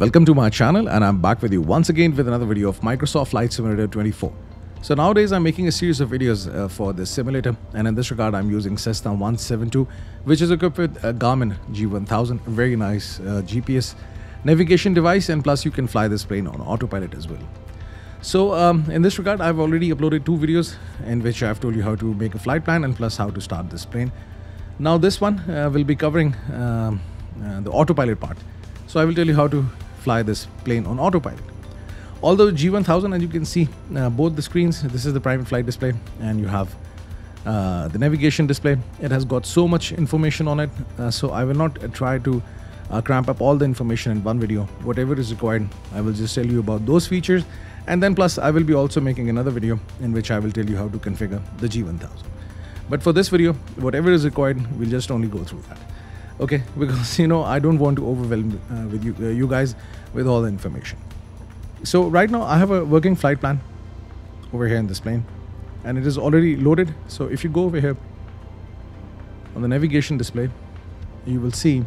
Welcome to my channel and I'm back with you once again with another video of Microsoft Flight Simulator 24. So nowadays I'm making a series of videos uh, for this simulator and in this regard I'm using Cessna 172 which is equipped with a Garmin G1000, very nice uh, GPS navigation device and plus you can fly this plane on autopilot as well. So um, in this regard I've already uploaded two videos in which I've told you how to make a flight plan and plus how to start this plane. Now this one uh, will be covering um, uh, the autopilot part. So I will tell you how to fly this plane on autopilot. Although G1000 as you can see uh, both the screens this is the primary flight display and you have uh, the navigation display. It has got so much information on it uh, so I will not try to uh, cramp up all the information in one video. Whatever is required I will just tell you about those features and then plus I will be also making another video in which I will tell you how to configure the G1000 but for this video whatever is required we'll just only go through that okay because you know i don't want to overwhelm uh, with you uh, you guys with all the information. So right now i have a working flight plan over here in this plane and it is already loaded. So if you go over here on the navigation display you will see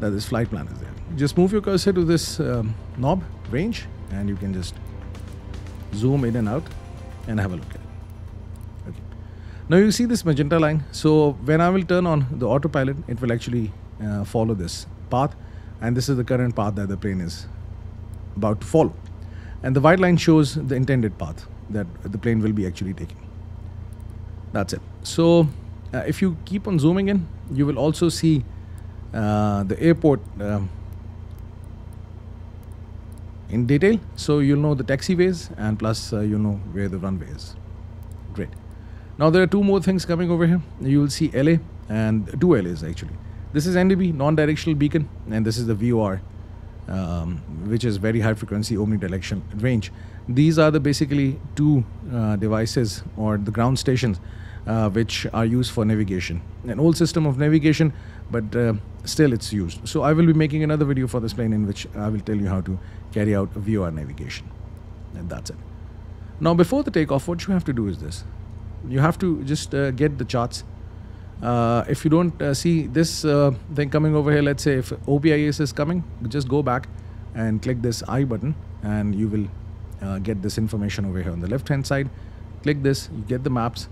that this flight plan is there. Just move your cursor to this um, knob range and you can just zoom in and out and have a look at it now you see this magenta line. So when I will turn on the autopilot, it will actually uh, follow this path. And this is the current path that the plane is about to follow. And the white line shows the intended path that the plane will be actually taking. That's it. So uh, if you keep on zooming in, you will also see uh, the airport um, in detail. So you'll know the taxiways and plus uh, you know where the runway is. Now there are two more things coming over here. You will see LA and two LAs actually. This is NDB, non-directional beacon, and this is the VOR, um, which is very high frequency omnidirectional range. These are the basically two uh, devices or the ground stations uh, which are used for navigation. An old system of navigation, but uh, still it's used. So I will be making another video for this plane in which I will tell you how to carry out VOR navigation. And that's it. Now before the takeoff, what you have to do is this you have to just uh, get the charts. Uh, if you don't uh, see this uh, thing coming over here, let's say if OBIS is coming, just go back and click this I button and you will uh, get this information over here on the left hand side. Click this, you get the maps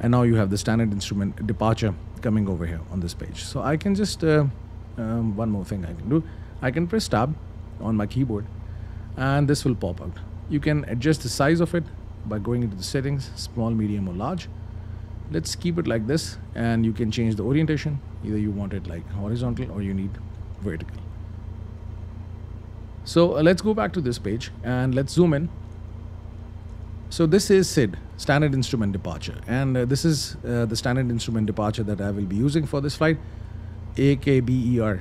and now you have the standard instrument departure coming over here on this page. So I can just, uh, um, one more thing I can do, I can press tab on my keyboard and this will pop out. You can adjust the size of it by going into the settings small medium or large. Let's keep it like this and you can change the orientation. Either you want it like horizontal or you need vertical. So uh, let's go back to this page and let's zoom in. So this is SID standard instrument departure. And uh, this is uh, the standard instrument departure that I will be using for this flight. AKBER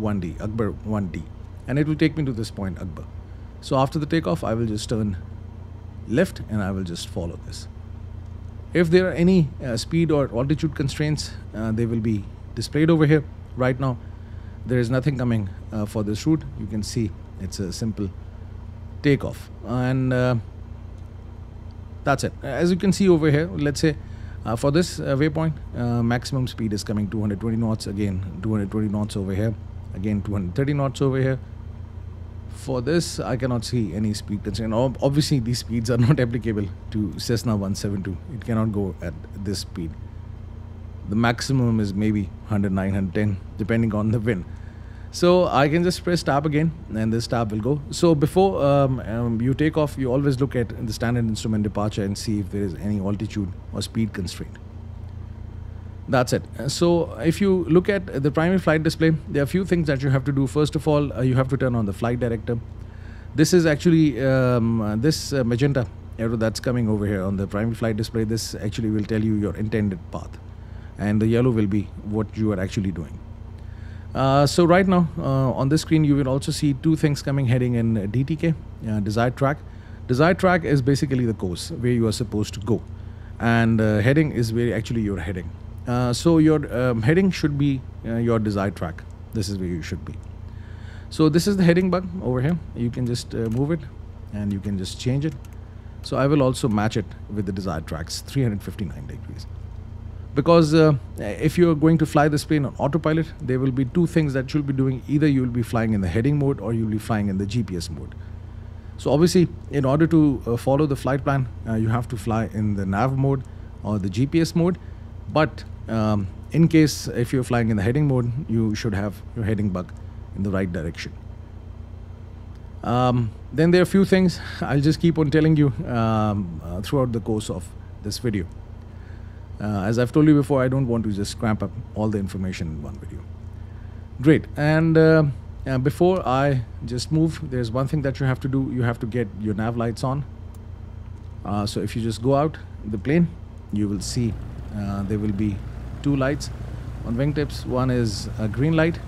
1D Akbar 1D and it will take me to this point Akbar. So after the takeoff I will just turn left and I will just follow this. If there are any uh, speed or altitude constraints, uh, they will be displayed over here. Right now, there is nothing coming uh, for this route. You can see it's a simple takeoff. And uh, that's it. As you can see over here, let's say uh, for this uh, waypoint, maximum speed is coming 220 knots. Again, 220 knots over here. Again, 230 knots over here for this, I cannot see any speed constraint. Obviously, these speeds are not applicable to Cessna 172. It cannot go at this speed. The maximum is maybe 109, 110, depending on the wind. So I can just press tab again and this tab will go. So before um, um, you take off, you always look at the standard instrument departure and see if there is any altitude or speed constraint. That's it. So if you look at the primary flight display, there are a few things that you have to do. First of all, uh, you have to turn on the flight director. This is actually um, uh, this uh, magenta arrow that's coming over here on the primary flight display. This actually will tell you your intended path, and the yellow will be what you are actually doing. Uh, so right now uh, on this screen, you will also see two things coming heading in DTK, uh, desired track. Desired track is basically the course where you are supposed to go, and heading is where actually you're heading. Uh, so your um, heading should be uh, your desired track. This is where you should be. So this is the heading bug over here. You can just uh, move it and you can just change it. So I will also match it with the desired tracks, 359 degrees. because uh, if you're going to fly this plane on autopilot, there will be two things that you'll be doing. Either you'll be flying in the heading mode or you'll be flying in the GPS mode. So obviously, in order to uh, follow the flight plan, you have to fly in the nav mode or the GPS mode. But um, in case if you're flying in the heading mode, you should have your heading bug in the right direction. Um, then there are a few things I'll just keep on telling you um, uh, throughout the course of this video. Uh, as I've told you before, I don't want to just cramp up all the information in one video. Great. And uh, uh, before I just move, there's one thing that you have to do. You have to get your nav lights on. Uh, so if you just go out the plane, you will see there will be two lights on wingtips. One is a green light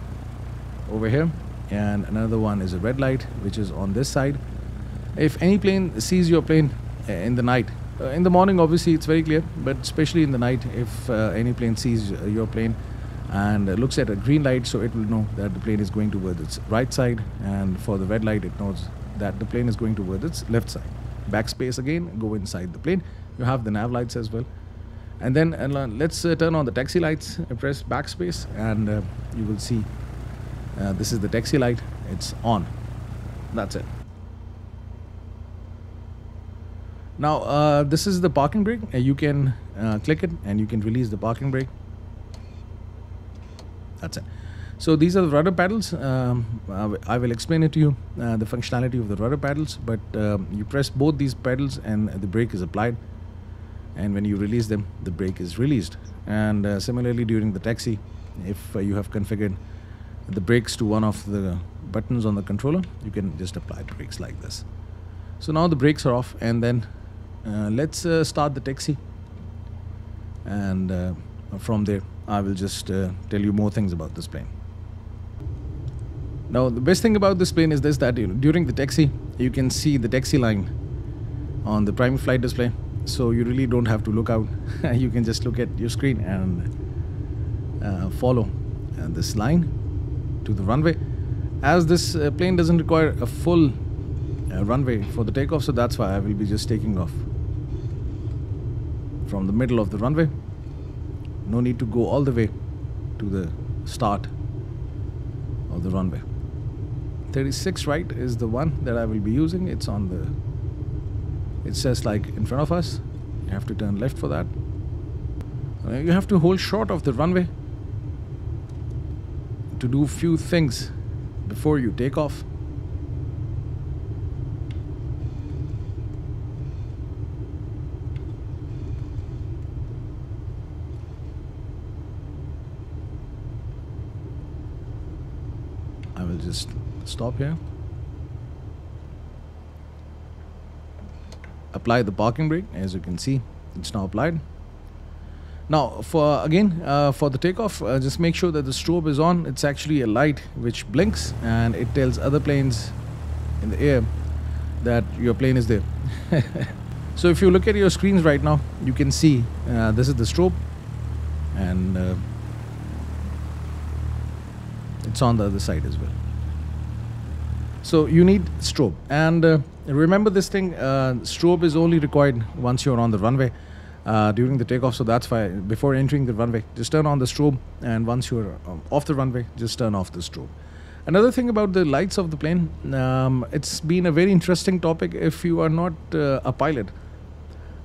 over here and another one is a red light which is on this side. If any plane sees your plane uh, in the night, uh, in the morning obviously it's very clear, but especially in the night if uh, any plane sees uh, your plane and uh, looks at a green light so it will know that the plane is going towards its right side and for the red light it knows that the plane is going towards its left side. Backspace again, go inside the plane. You have the nav lights as well. And then uh, let's turn on the taxi lights, press backspace and you will see uh, this is the taxi light. It's on. That's it. Now, uh, this is the parking brake. Uh, you can uh, click it and you can release the parking brake. That's it. So these are the rudder paddles. Um, I will explain it to you, uh, the functionality of the rudder paddles. But um, you press both these pedals and the brake is applied. And when you release them, the brake is released. And uh, similarly, during the taxi, if you have configured the brakes to one of the buttons on the controller, you can just apply brakes like this. So now the brakes are off and then uh, let's uh, start the taxi. And uh, from there, I will just uh, tell you more things about this plane. Now, the best thing about this plane is this that you know, during the taxi, you can see the taxi line on the prime flight display. So you really don't have to look out. you can just look at your screen and uh, follow uh, this line to the runway. As this uh, plane doesn't require a full uh, runway for the takeoff, so that's why I will be just taking off from the middle of the runway. No need to go all the way to the start of the runway. 36 right is the one that I will be using. It's on the, it says like in front of us. You have to turn left for that. Uh, you have to hold short of the runway to do few things before you take off. I will just stop here. Apply the parking brake as you can see it's now applied. Now, for again, uh, for the takeoff, uh, just make sure that the strobe is on. It's actually a light which blinks and it tells other planes in the air that your plane is there. so if you look at your screens right now, you can see uh, this is the strobe and uh, it's on the other side as well. So you need strobe and uh, remember this thing, uh, strobe is only required once you're on the runway uh, during the takeoff. So that's why before entering the runway, just turn on the strobe, and once you're um, off the runway, just turn off the strobe. Another thing about the lights of the plane, um, it's been a very interesting topic. If you are not uh, a pilot,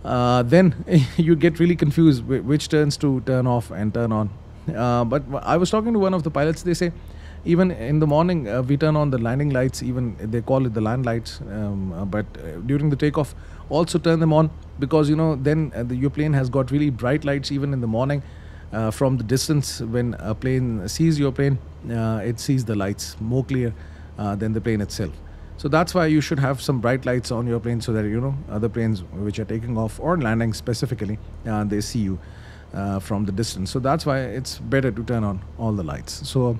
uh, then you get really confused which turns to turn off and turn on. Uh, but I was talking to one of the pilots. They say even in the morning uh, we turn on the landing lights. Even they call it the land lights. Um, uh, but during the takeoff, also turn them on because you know then uh, the, your plane has got really bright lights even in the morning uh, from the distance when a plane sees your plane uh, it sees the lights more clear uh, than the plane itself so that's why you should have some bright lights on your plane so that you know other planes which are taking off or landing specifically uh, they see you uh, from the distance so that's why it's better to turn on all the lights so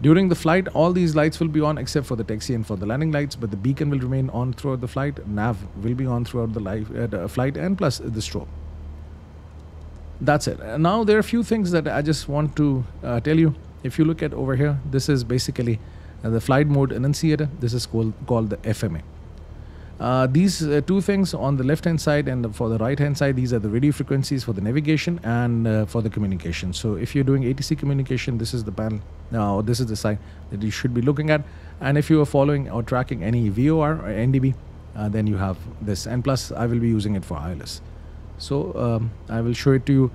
during the flight, all these lights will be on except for the taxi and for the landing lights, but the beacon will remain on throughout the flight. Nav will be on throughout the, life, uh, flight and plus the strobe. That's it. Uh, now there are a few things that I just want to uh, tell you. If you look at over here, this is basically uh, the flight mode annunciator. This is called, called the FMA. Uh, these uh, two things on the left hand side and for the right hand side, these are the radio frequencies for the navigation and uh, for the communication. So if you're doing ATC communication, this is the panel, uh, this is the side that you should be looking at. And if you are following or tracking any VOR or NDB, uh, then you have this. And plus, I will be using it for ILS. So um, I will show it to you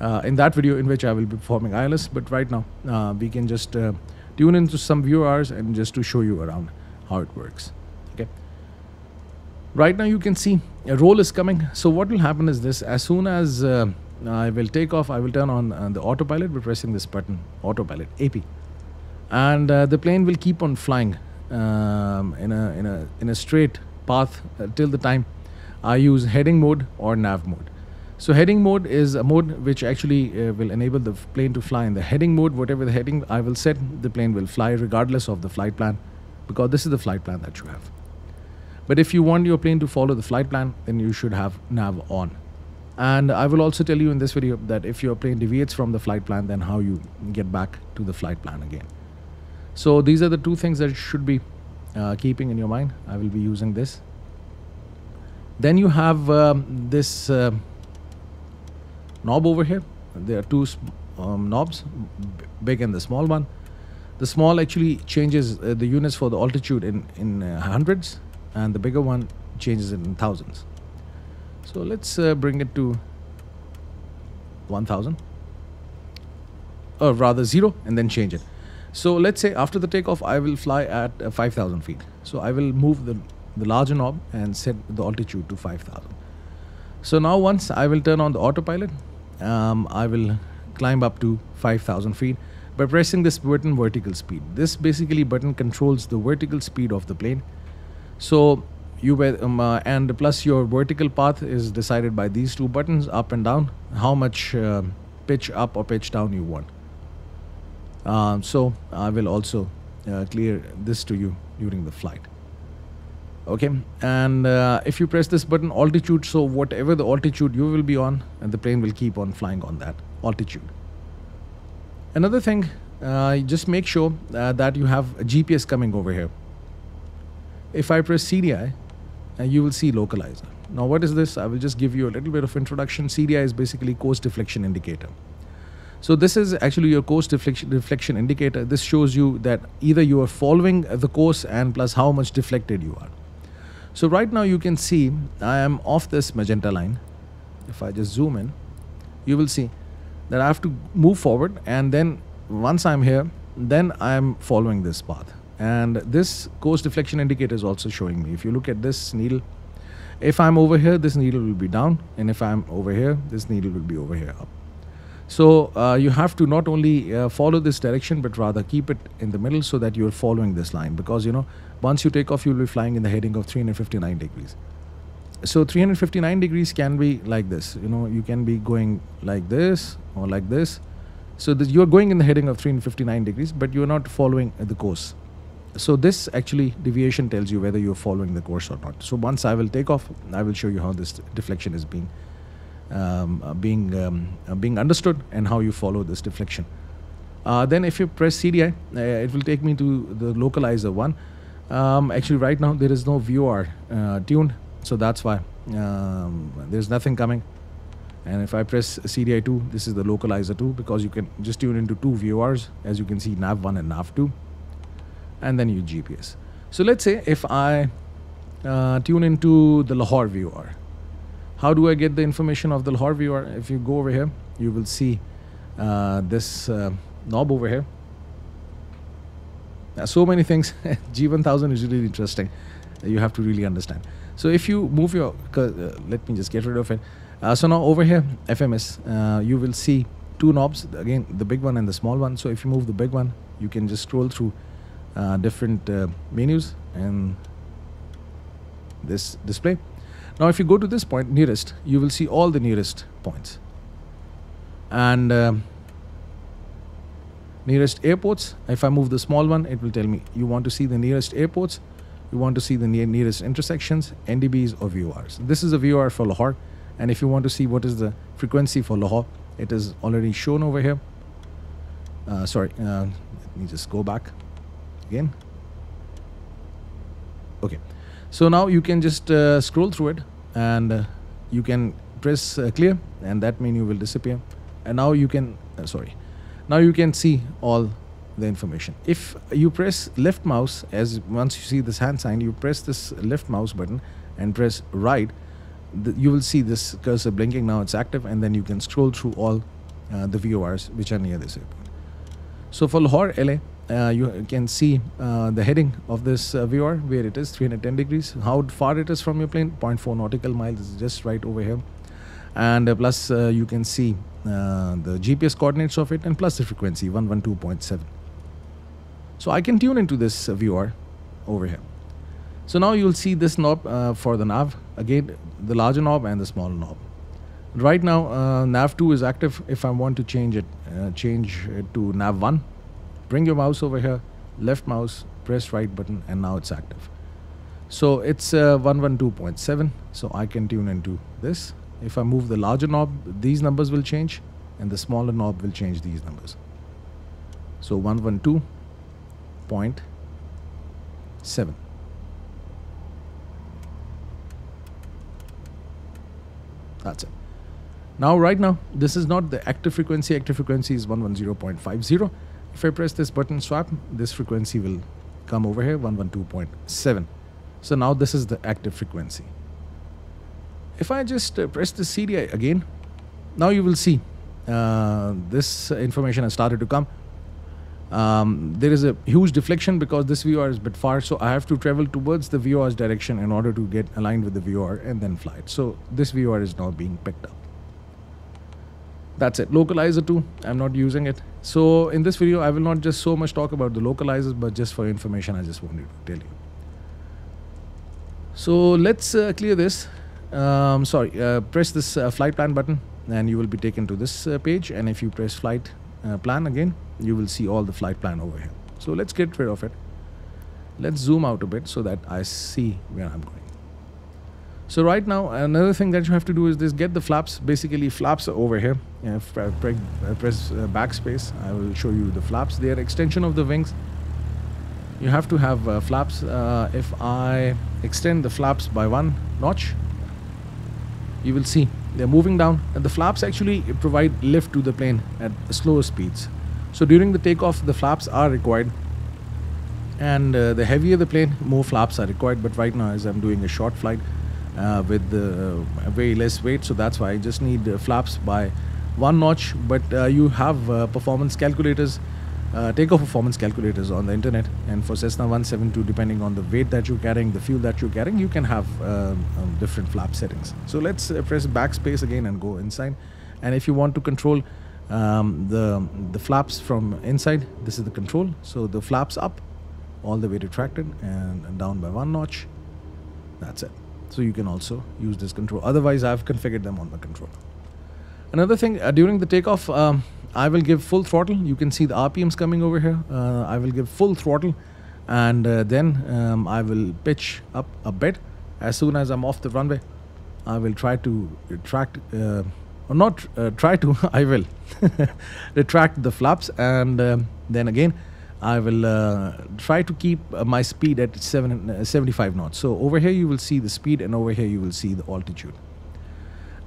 uh, in that video in which I will be performing ILS. But right now, we can just tune into some VORs and just to show you around how it works. Right now, you can see a roll is coming. So what will happen is this: as soon as uh, I will take off, I will turn on uh, the autopilot by pressing this button, autopilot AP, and uh, the plane will keep on flying um, in a in a in a straight path uh, till the time I use heading mode or nav mode. So heading mode is a mode which actually uh, will enable the plane to fly in the heading mode. Whatever the heading I will set, the plane will fly regardless of the flight plan, because this is the flight plan that you have. But if you want your plane to follow the flight plan, then you should have nav on. And I will also tell you in this video that if your plane deviates from the flight plan, then how you get back to the flight plan again. So these are the two things that should be uh, keeping in your mind. I will be using this. Then you have um, this uh, knob over here. There are two um, knobs, big and the small one. The small actually changes uh, the units for the altitude in in uh, hundreds, and the bigger one changes it in thousands. So let's uh, bring it to 1000 or rather zero and then change it. So let's say after the takeoff, I will fly at uh, 5,000 feet. So I will move the, the larger knob and set the altitude to 5,000. So now once I will turn on the autopilot, um, I will climb up to 5,000 feet by pressing this button vertical speed. This basically button controls the vertical speed of the plane. So you were, um, uh, and plus your vertical path is decided by these two buttons up and down, how much uh, pitch up or pitch down you want. Um, so I will also uh, clear this to you during the flight. Okay, and uh, if you press this button, altitude, so whatever the altitude you will be on, and the plane will keep on flying on that altitude. Another thing, uh, just make sure uh, that you have a GPS coming over here. If I press CDI, uh, you will see localizer. Now, what is this? I will just give you a little bit of introduction. CDI is basically course deflection indicator. So this is actually your course deflection, deflection indicator. This shows you that either you are following the course and plus how much deflected you are. So right now you can see I am off this magenta line. If I just zoom in, you will see that I have to move forward and then once I'm here, then I'm following this path. And this course deflection indicator is also showing me. If you look at this needle, if I'm over here, this needle will be down. And if I'm over here, this needle will be over here up. So uh, you have to not only uh, follow this direction, but rather keep it in the middle so that you're following this line. Because you know, once you take off, you'll be flying in the heading of 359 degrees. So 359 degrees can be like this. You know, you can be going like this or like this. So that you're going in the heading of 359 degrees, but you're not following the course. So this actually deviation tells you whether you're following the course or not. So once I will take off, I will show you how this deflection is being um, uh, being um, uh, being understood and how you follow this deflection. Uh, then if you press CDI, uh, it will take me to the localizer one. Um, actually, right now there is no VOR uh, tuned, so that's why um, there's nothing coming. And if I press CDI 2, this is the localizer 2 because you can just tune into two VORs, as you can see, nav 1 and nav 2, and then you GPS. So let's say if I uh, tune into the Lahore VOR. how do I get the information of the Lahore VOR? If you go over here, you will see uh, this uh, knob over here. So many things. G1000 is really interesting. You have to really understand. So if you move your, uh, let me just get rid of it. Uh, so now over here, FMS, uh, you will see two knobs. Again, the big one and the small one. So if you move the big one, you can just scroll through uh, different uh, menus and this display. Now, if you go to this point, nearest, you will see all the nearest points. And um, nearest airports, if I move the small one, it will tell me you want to see the nearest airports, you want to see the near, nearest intersections, NDBs or VORs. This is a VOR for Lahore. And if you want to see what is the frequency for Lahore, it is already shown over here. Uh, sorry, uh, let me just go back again. Okay. So now you can just uh, scroll through it and uh, you can press uh, clear and that menu will disappear. And now you can, uh, sorry, now you can see all the information. If you press left mouse, as once you see this hand sign, you press this left mouse button and press right, you will see this cursor blinking now it's active and then you can scroll through all uh, the VORs which are near this airport. So for Lahore, LA, you can see uh, the heading of this uh, VOR where it is 310 degrees. How far it is from your plane? 0.4 nautical miles is just right over here. And uh, plus uh, you can see uh, the GPS coordinates of it and plus the frequency 112.7. So I can tune into this uh, VOR over here. So now you'll see this knob uh, for the nav. Again, the larger knob and the smaller knob. Right now, uh, nav 2 is active. If I want to change it, uh, change it to nav 1, bring your mouse over here, left mouse, press right button, and now it's active. So it's uh, 112.7. So I can tune into this. If I move the larger knob, these numbers will change, and the smaller knob will change these numbers. So 112.7. That's it. Now, right now, this is not the active frequency. Active frequency is 110.50. If I press this button swap, this frequency will come over here, 112.7. So now this is the active frequency. If I just uh, press the CDI again, now you will see uh, this information has started to come. Um, there is a huge deflection because this VOR is a bit far, so I have to travel towards the VOR's direction in order to get aligned with the VOR and then fly it. So this VOR is now being picked up. That's it. Localizer 2, I'm not using it. So in this video, I will not just so much talk about the localizers, but just for information, I just wanted to tell you. So let's uh, clear this. Um, sorry, uh, press this uh, flight plan button and you will be taken to this uh, page. And if you press flight uh, plan again, you will see all the flight plan over here. So let's get rid of it. Let's zoom out a bit so that I see where I'm going. So right now, another thing that you have to do is this: get the flaps. Basically, flaps over here. Yeah, if I pre- uh, press uh, backspace, I will show you the flaps. They are extension of the wings. You have to have uh, flaps. Uh, if I extend the flaps by one notch, you will see they're moving down. And the flaps actually provide lift to the plane at slower speeds. So during the takeoff, the flaps are required. And uh, the heavier the plane, more flaps are required. But right now, as I'm doing a short flight uh, with uh, very less weight, so that's why I just need uh, flaps by one notch. But uh, you have uh, performance calculators, uh, takeoff performance calculators on the internet. And for Cessna 172, depending on the weight that you're carrying, the fuel that you're carrying, you can have um, different flap settings. So let's press backspace again and go inside. And if you want to control um, the the flaps from inside, this is the control. So the flaps up, all the way retracted, and down by one notch. That's it. So you can also use this control. Otherwise, I've configured them on the controller. Another thing, uh, during the takeoff, um, I will give full throttle. You can see the RPMs coming over here. Uh, I will give full throttle and uh, then um, I will pitch up a bit. As soon as I'm off the runway, I will try to retract, uh, or not uh, try to, I will retract the flaps and um, then again, I will uh, try to keep uh, my speed at seven, uh, 75 knots. So over here you will see the speed and over here you will see the altitude.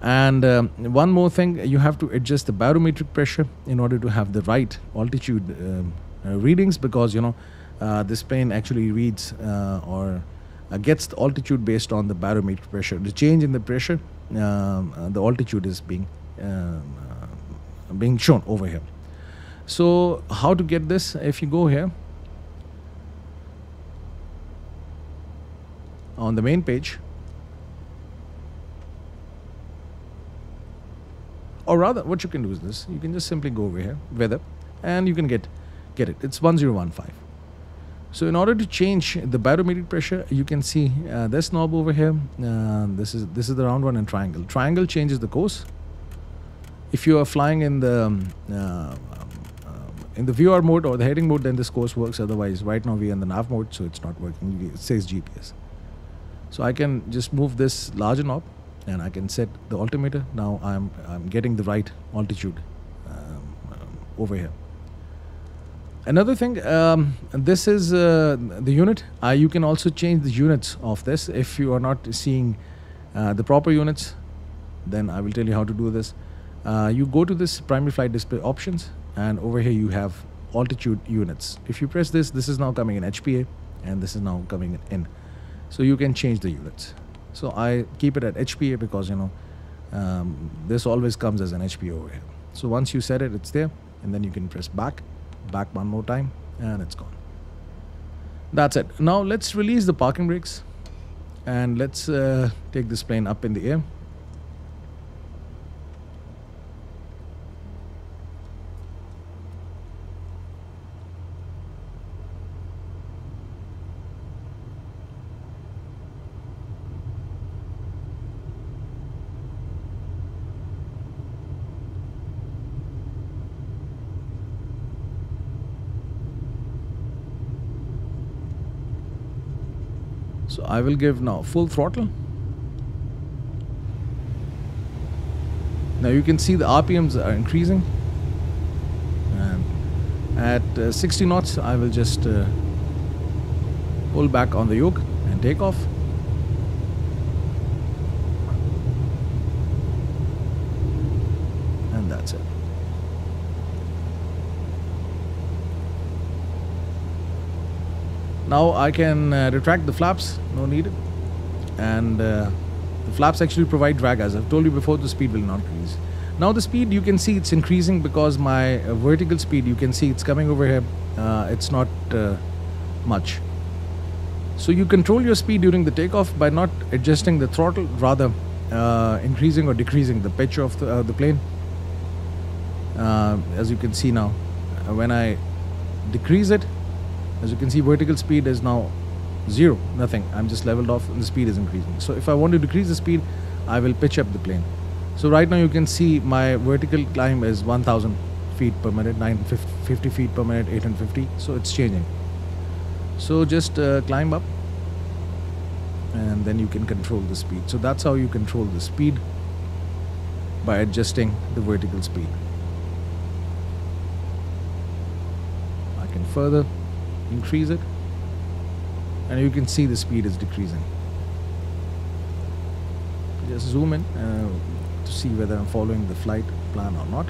And um, one more thing, you have to adjust the barometric pressure in order to have the right altitude um, uh, readings because you know uh, this plane actually reads or gets the altitude based on the barometric pressure. The change in the pressure, um, the altitude is being um, being shown over here. So how to get this? If you go here on the main page, or rather what you can do is this. You can just simply go over here weather and you can get get it. It's 1015 so in order to change the barometric pressure you can see uh, this knob over here. Uh, this is this is the round one and triangle. Triangle changes the course. If you are flying in the um, uh, in the VOR mode or the heading mode, then this course works. Otherwise, right now we are in the nav mode, so it's not working. It says GPS. So I can just move this larger knob and I can set the altimeter. Now I'm, I'm getting the right altitude um, um, over here. Another thing, um, this is uh, the unit. Uh, you can also change the units of this if you are not seeing uh, the proper units. Then I will tell you how to do this. Uh, you go to this primary flight display options, and over here you have altitude units. If you press this, this is now coming in HPA, and this is now coming in. So you can change the units. So I keep it at HPA because you know um, this always comes as an HPA over here. So once you set it, it's there, and then you can press back, back one more time, and it's gone. That's it. Now let's release the parking brakes, and let's uh, take this plane up in the air. So I will give now full throttle. Now you can see the RPMs are increasing. And at uh, 60 knots, I will just uh, pull back on the yoke and take off. And that's it. Now I can uh, retract the flaps, no need. And uh, the flaps actually provide drag as I've told you before, the speed will not increase. Now the speed you can see it's increasing because my uh, vertical speed you can see it's coming over here. Uh, it's not uh, much. So you control your speed during the takeoff by not adjusting the throttle, rather uh, increasing or decreasing the pitch of the, the plane. as you can see now, when I decrease it, as you can see vertical speed is now zero nothing. I'm just leveled off and the speed is increasing. So if I want to decrease the speed I will pitch up the plane. So right now you can see my vertical climb is 1000 feet per minute 950 feet per minute 850 so it's changing. So just uh, climb up and then you can control the speed. So that's how you control the speed by adjusting the vertical speed. I can further increase it. And you can see the speed is decreasing. Just zoom in uh, to see whether I'm following the flight plan or not.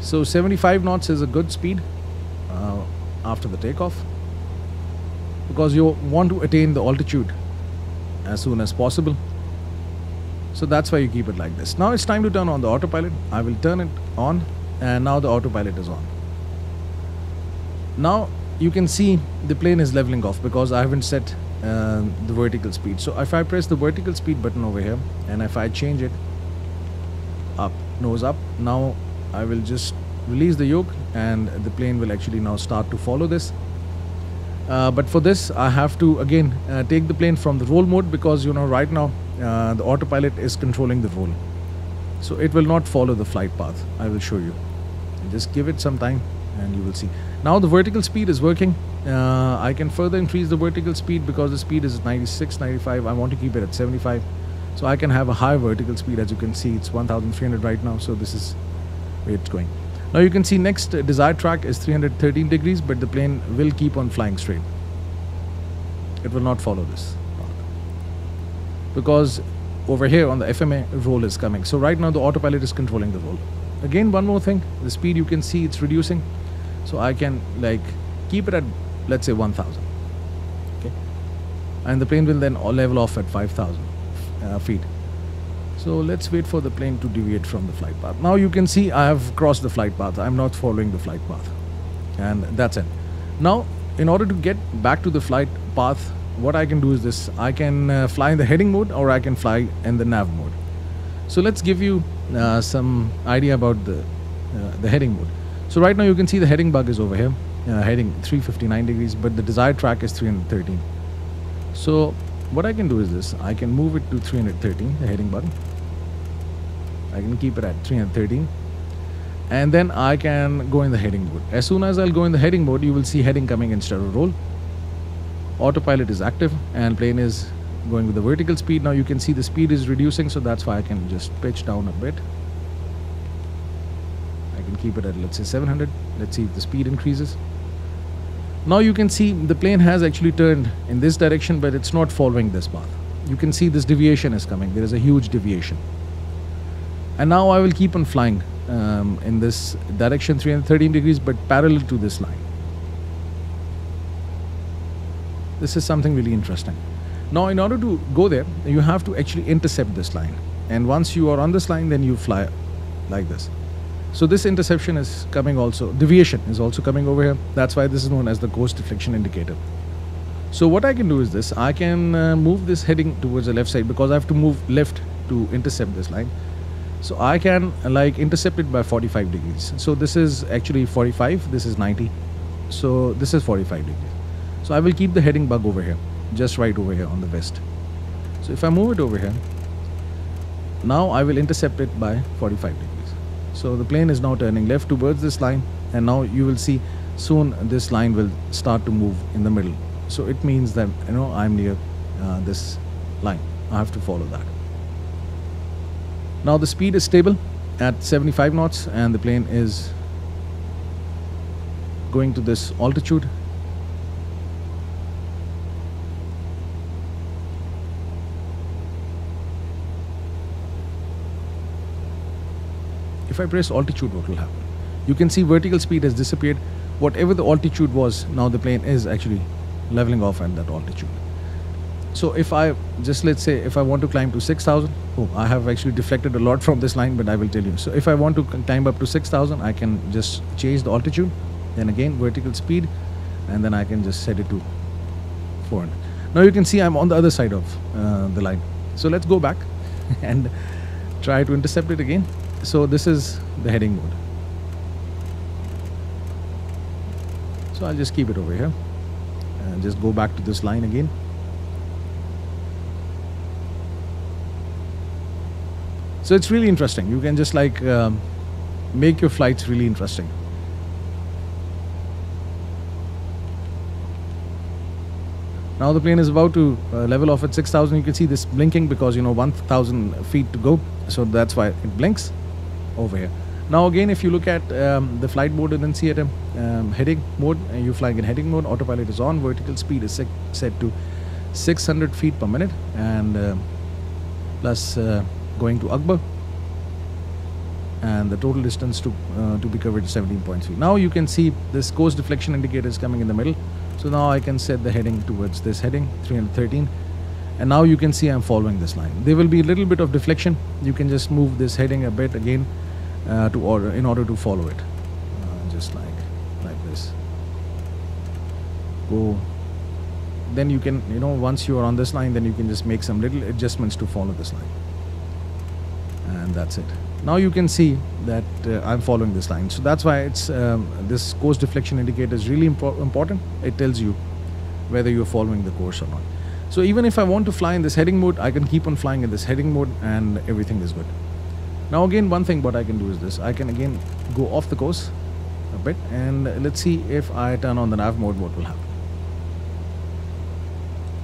So 75 knots is a good speed uh, after the takeoff. Because you want to attain the altitude as soon as possible so that's why you keep it like this. Now it's time to turn on the autopilot. I will turn it on and now the autopilot is on. Now you can see the plane is leveling off because I haven't set uh, the vertical speed. So if I press the vertical speed button over here and if I change it up, nose up, now I will just release the yoke and the plane will actually now start to follow this. Uh, but for this I have to again uh, take the plane from the roll mode because you know right now uh, the autopilot is controlling the roll. So it will not follow the flight path. I will show you. Just give it some time and you will see. Now the vertical speed is working. Uh, I can further increase the vertical speed because the speed is 96, 95. I want to keep it at 75. So I can have a high vertical speed. As you can see, it's 1300 right now. So this is where it's going. Now you can see next desired track is 313 degrees, but the plane will keep on flying straight. It will not follow this because over here on the FMA roll is coming. So right now the autopilot is controlling the roll. Again, one more thing, the speed you can see it's reducing. So I can like keep it at let's say 1000. Okay. And the plane will then level off at 5000 uh, feet. So let's wait for the plane to deviate from the flight path. Now you can see I have crossed the flight path. I'm not following the flight path. And that's it. Now, in order to get back to the flight path, what I can do is this. I can uh, fly in the heading mode or I can fly in the nav mode. So let's give you uh, some idea about the, uh, the heading mode. So right now you can see the heading bug is over here, uh, heading 359 degrees, but the desired track is 313. So what I can do is this. I can move it to 313, the heading bug. I can keep it at 313 and then I can go in the heading mode. As soon as I'll go in the heading mode, you will see heading coming instead of roll autopilot is active and plane is going with the vertical speed. Now you can see the speed is reducing, so that's why I can just pitch down a bit. I can keep it at let's say 700. Let's see if the speed increases. Now you can see the plane has actually turned in this direction, but it's not following this path. You can see this deviation is coming. There is a huge deviation. And now I will keep on flying um, in this direction 313 degrees, but parallel to this line. This is something really interesting. Now, in order to go there, you have to actually intercept this line. And once you are on this line, then you fly like this. So this interception is coming also, deviation is also coming over here. That's why this is known as the course deflection indicator. So what I can do is this, I can uh, move this heading towards the left side because I have to move left to intercept this line. So I can like intercept it by 45 degrees. So this is actually 45, this is 90. So this is 45 degrees. So I will keep the heading bug over here, just right over here on the west. So if I move it over here, now I will intercept it by 45 degrees. So the plane is now turning left towards this line and now you will see soon this line will start to move in the middle. So it means that you know I'm near uh, this line. I have to follow that. Now the speed is stable at 75 knots and the plane is going to this altitude if I press altitude, what will happen? You can see vertical speed has disappeared. Whatever the altitude was, now the plane is actually leveling off at that altitude. So if I just let's say if I want to climb to 6000, oh, I have actually deflected a lot from this line, but I will tell you. So if I want to climb up to 6000, I can just change the altitude, then again vertical speed, and then I can just set it to 400. Now you can see I'm on the other side of uh, the line. So let's go back and try to intercept it again. So this is the heading mode. So I'll just keep it over here and just go back to this line again. So it's really interesting. You can just like um, make your flights really interesting. Now the plane is about to uh, level off at 6,000. You can see this blinking because you know 1,000 feet to go. So that's why it blinks over here. Now again, if you look at um, the flight mode and then see at a um, heading mode, and uh, you're flying in heading mode, autopilot is on, vertical speed is set to 600 feet per minute and uh, plus uh, going to Akbar and the total distance to uh, to be covered is 17.3. Now you can see this course deflection indicator is coming in the middle. So now I can set the heading towards this heading 313 and now you can see I'm following this line. There will be a little bit of deflection. You can just move this heading a bit again uh, to order in order to follow it uh, just like like this go then you can you know once you are on this line then you can just make some little adjustments to follow this line and that's it now you can see that uh, I'm following this line so that's why it's um, this course deflection indicator is really impo important it tells you whether you're following the course or not so even if I want to fly in this heading mode I can keep on flying in this heading mode and everything is good now again, one thing what I can do is this. I can again go off the course a bit and let's see if I turn on the nav mode, what will happen.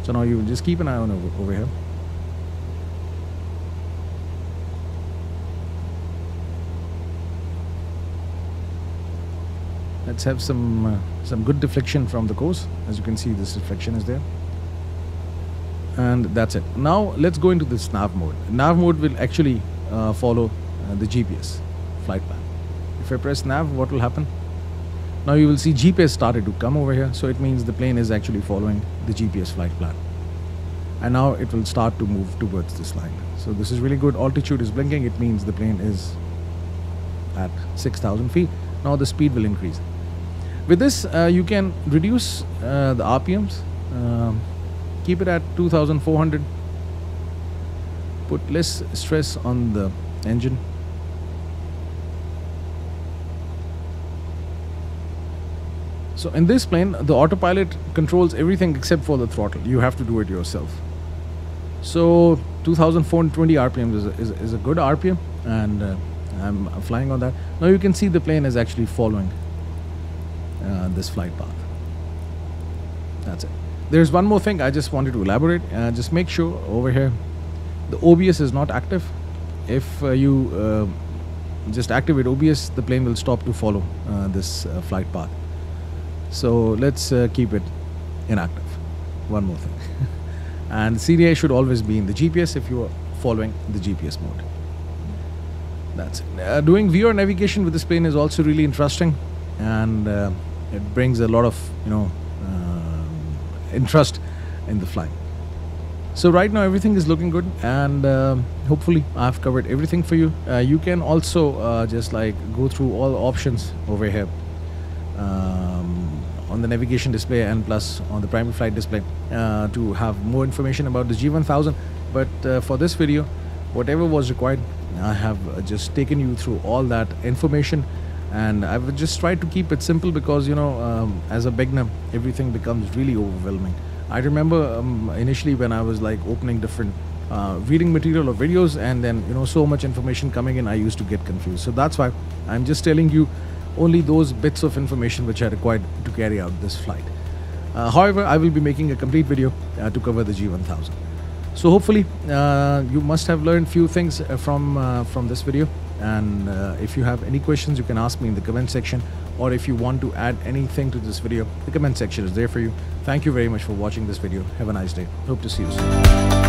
So now you just keep an eye on over, over here. Let's have some uh, some good deflection from the course. As you can see, this deflection is there. And that's it. Now let's go into this nav mode. Nav mode will actually uh, follow uh, the GPS flight plan. If I press nav, what will happen? Now you will see GPS started to come over here. So it means the plane is actually following the GPS flight plan. And now it will start to move towards this line. So this is really good. Altitude is blinking. It means the plane is at 6,000 feet. Now the speed will increase. With this, uh, you can reduce uh, the RPMs. Um, keep it at 2,400 put less stress on the engine. So in this plane, the autopilot controls everything except for the throttle. You have to do it yourself. So 2420 RPM is a, is, is a good RPM and uh, I'm flying on that. Now you can see the plane is actually following uh, this flight path. That's it. there's one more thing I just wanted to elaborate. Uh, just make sure over here the OBS is not active. If uh, you uh, just activate OBS, the plane will stop to follow uh, this uh, flight path. So let's keep it inactive. One more thing. and CDI should always be in the GPS if you are following the GPS mode. That's it. Doing VOR navigation with this plane is also really interesting, and uh, it brings a lot of you know uh, interest in the flying. So right now everything is looking good, and um hopefully I've covered everything for you. Uh, you can also uh, just like go through all options over here um, on the navigation display and plus on the primary flight display uh, to have more information about the G1000. But uh, for this video, whatever was required, I have just taken you through all that information and I've just tried to keep it simple because you know um, as a beginner everything becomes really overwhelming. I remember um, initially when I was like opening different uh, reading material or videos and then you know so much information coming in I used to get confused. So that's why I'm just telling you only those bits of information which are required to carry out this flight. Uh, however, I will be making a complete video uh, to cover the G1000. So hopefully uh, you must have learned few things uh, from uh, from this video. And uh, if you have any questions, you can ask me in the comment section. Or if you want to add anything to this video, the comment section is there for you. Thank you very much for watching this video. Have a nice day. Hope to see you soon.